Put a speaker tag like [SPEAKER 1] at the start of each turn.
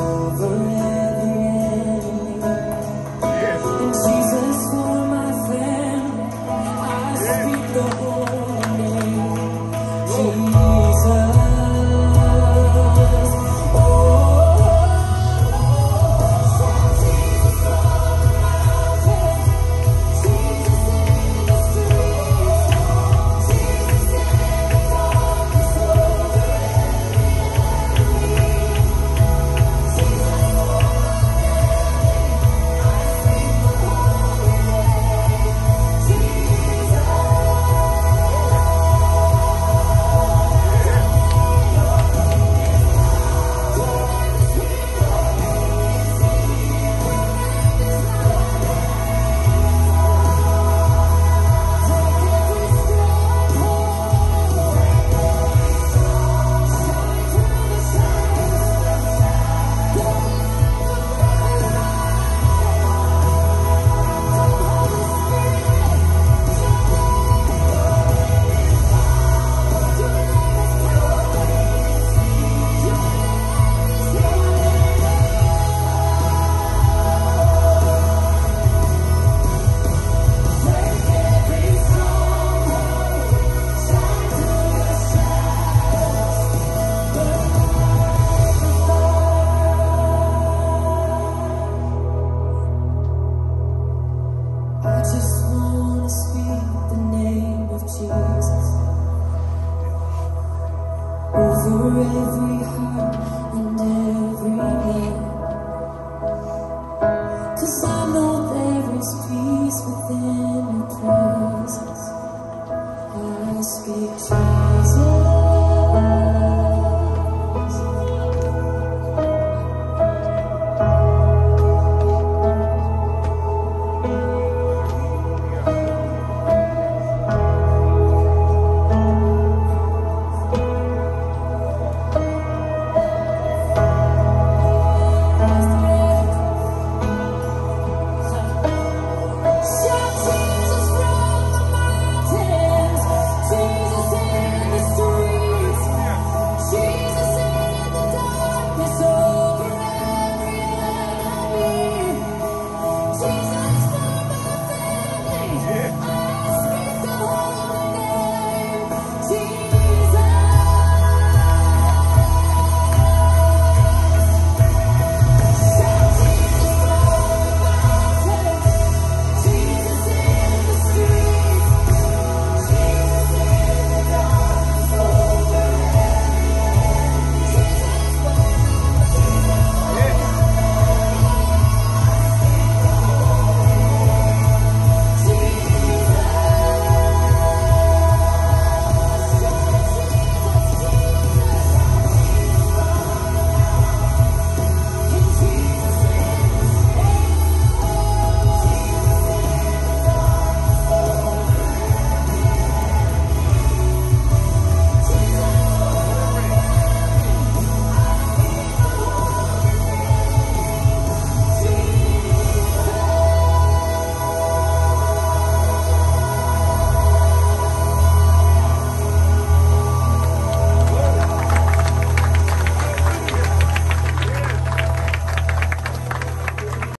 [SPEAKER 1] over raise you.